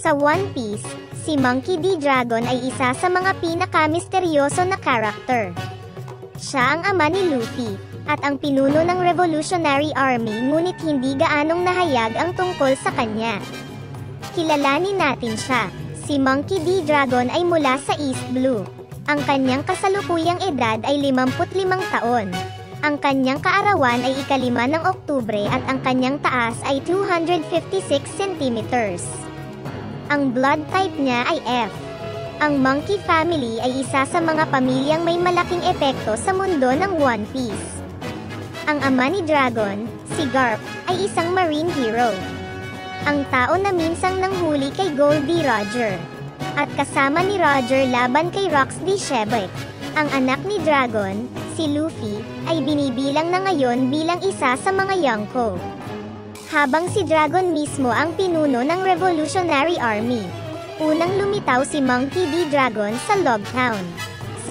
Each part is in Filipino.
Sa One Piece, si Monkey D. Dragon ay isa sa mga pinaka-misteryoso na karakter. Siya ang ama ni Luffy, at ang pinuno ng Revolutionary Army ngunit hindi gaanong nahayag ang tungkol sa kanya. Kilalanin natin siya. Si Monkey D. Dragon ay mula sa East Blue. Ang kanyang kasalukuyang edad ay 55 taon. Ang kanyang kaarawan ay ikalima ng Oktubre at ang kanyang taas ay 256 centimeters. Ang blood type niya ay F. Ang Monkey family ay isa sa mga pamilyang may malaking epekto sa mundo ng One Piece. Ang ama ni Dragon, si Garp, ay isang marine hero. Ang tao na minsang nanghuli kay Goldie Roger. At kasama ni Roger laban kay Rox D. Shebek. Ang anak ni Dragon, si Luffy, ay binibilang na ngayon bilang isa sa mga Yonko. Habang si Dragon mismo ang pinuno ng Revolutionary Army. Unang lumitaw si Monkey D. Dragon sa Logtown.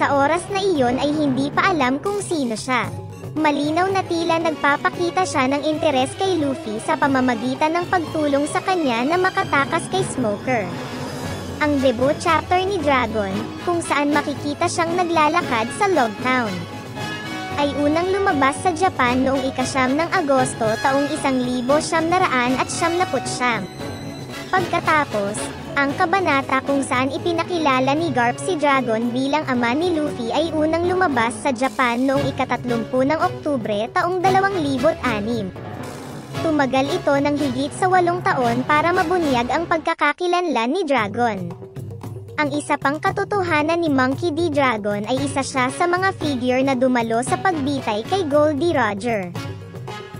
Sa oras na iyon ay hindi pa alam kung sino siya. Malinaw na tila nagpapakita siya ng interes kay Luffy sa pamamagitan ng pagtulong sa kanya na makatakas kay Smoker. Ang debut chapter ni Dragon, kung saan makikita siyang naglalakad sa Logtown, ay unang lumabas sa Japan noong ikasyam ng Agosto taong 1900 at siyam Pagkatapos, ang kabanata kung saan ipinakilala ni Garp si Dragon bilang ama ni Luffy ay unang lumabas sa Japan noong ikatatlumpu ng Oktubre taong 2006. Tumagal ito ng higit sa walong taon para mabunyag ang pagkakakilanlan ni Dragon. Ang isa pang katotohanan ni Monkey D. Dragon ay isa siya sa mga figure na dumalo sa pagbitay kay Goldie Roger.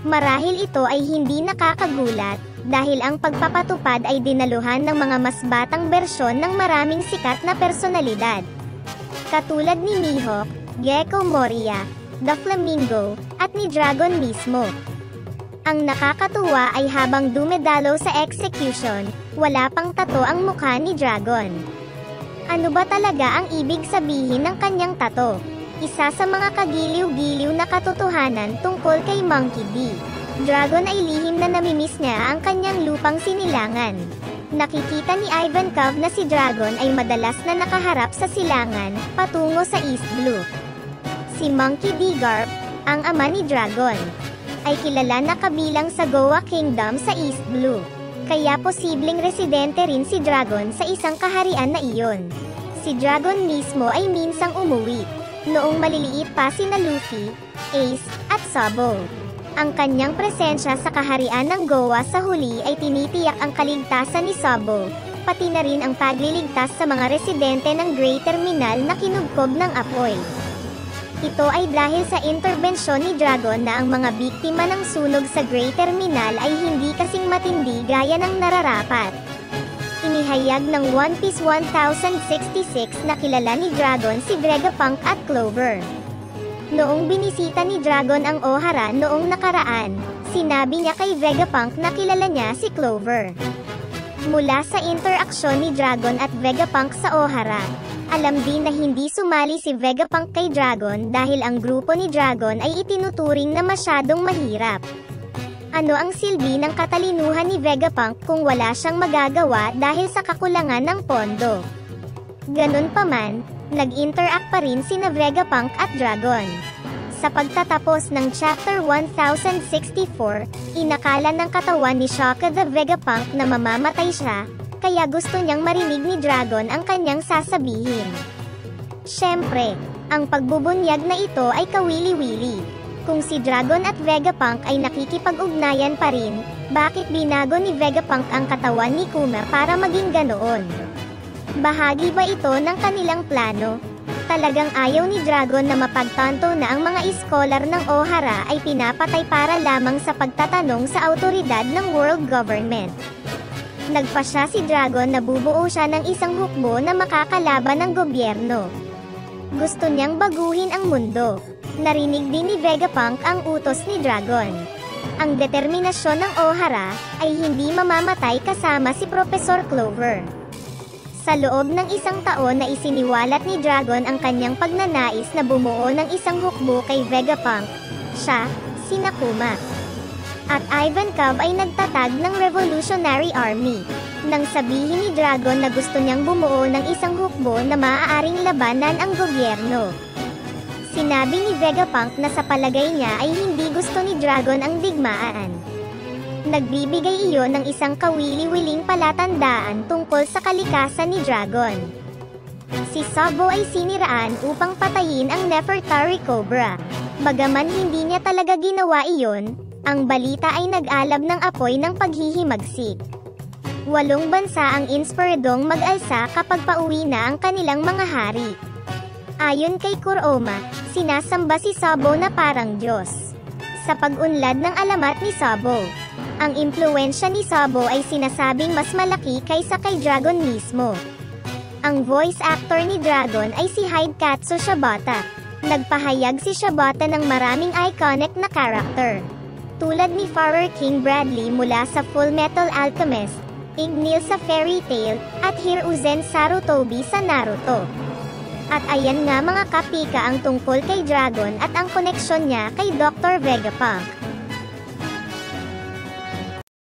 Marahil ito ay hindi nakakagulat, dahil ang pagpapatupad ay dinaluhan ng mga mas batang bersyon ng maraming sikat na personalidad. Katulad ni Mihawk, Gecko Moria, The Flamingo, at ni Dragon mismo. Ang nakakatuwa ay habang dumedalo sa execution, wala pang tato ang mukha ni Dragon. Ano ba talaga ang ibig sabihin ng kanyang tato? Isa sa mga kagiliw-giliw na katotohanan tungkol kay Monkey D. Dragon ay lihim na namimiss niya ang kanyang lupang sinilangan. Nakikita ni Ivankov na si Dragon ay madalas na nakaharap sa silangan, patungo sa East Blue. Si Monkey D. Garp, ang ama ni Dragon, ay kilala na kabilang sa Goa Kingdom sa East Blue. Kaya posibleng residente rin si Dragon sa isang kaharian na iyon. Si Dragon mismo ay minsang umuwi, noong maliliit pa sina Luffy, Ace, at Sabo. Ang kanyang presensya sa kaharian ng Goa sa huli ay tinitiyak ang kaligtasan ni Sabo, pati na rin ang pagliligtas sa mga residente ng Great Terminal na kinugkob ng apoy. Ito ay dahil sa interbensyon ni Dragon na ang mga biktima ng sunog sa Great Terminal ay hindi kasing matindi gaya ng nararapat. Inihayag ng One Piece 1066 na kilala ni Dragon si Vegapunk at Clover. Noong binisita ni Dragon ang Ohara noong nakaraan, sinabi niya kay Vegapunk na kilala niya si Clover. Mula sa interaksyon ni Dragon at Vegapunk sa Ohara, alam din na hindi sumali si Vegapunk kay Dragon dahil ang grupo ni Dragon ay itinuturing na masyadong mahirap. Ano ang silbi ng katalinuhan ni Vegapunk kung wala siyang magagawa dahil sa kakulangan ng pondo? Ganun pa man, nag-interact pa rin sina Vegapunk at Dragon. Sa pagtatapos ng Chapter 1064, inakala ng katawan ni Shaka the Vegapunk na mamamatay siya, kaya gusto niyang marinig ni Dragon ang kanyang sasabihin. Siyempre, ang pagbubunyag na ito ay kawili-wili. Kung si Dragon at Vegapunk ay nakikipag-ugnayan pa rin, bakit binago ni Vegapunk ang katawan ni Kuma para maging ganoon? Bahagi ba ito ng kanilang plano? Talagang ayaw ni Dragon na mapagtanto na ang mga iskolar ng Ohara ay pinapatay para lamang sa pagtatanong sa autoridad ng world government. Nagpa siya si Dragon na bubuo siya ng isang hukbo na makakalaban ng gobyerno. Gusto niyang baguhin ang mundo. Narinig din ni Vegapunk ang utos ni Dragon. Ang determinasyon ng Ohara ay hindi mamamatay kasama si Professor Clover. Sa loob ng isang taon na isiniwalat ni Dragon ang kanyang pagnanais na bumuo ng isang hukbo kay Vegapunk, siya, si Nakuma. At Ivankov ay nagtatag ng Revolutionary Army. Nang sabihin ni Dragon na gusto niyang bumuo ng isang hukbo na maaaring labanan ang gobyerno. Sinabi ni Vegapunk na sa palagay niya ay hindi gusto ni Dragon ang digmaan. Nagbibigay iyon ng isang kawili-wiling palatandaan tungkol sa kalikasan ni Dragon. Si Sabo ay siniraan upang patayin ang Nefertari Cobra. Bagaman hindi niya talaga ginawa iyon, ang balita ay nag-alab ng apoy ng paghihimagsik. Walong bansa ang inspiradong mag-alsa kapag pauwi na ang kanilang mga hari. Ayon kay Kuroma, sinasamba si Sabo na parang Diyos. Sa pag-unlad ng alamat ni Sabo, ang impluensya ni Sabo ay sinasabing mas malaki kaysa kay Dragon mismo. Ang voice actor ni Dragon ay si Hidekatsu Shibata. Nagpahayag si Shibata ng maraming iconic na character. Tulad ni Farrer King Bradley mula sa Full Metal Alchemist, Ignil sa Fairy Tail, at Hiruzen Sarutobi sa Naruto. At ayan nga mga kapika ang tungkol kay Dragon at ang koneksyon niya kay Dr. Vegapunk.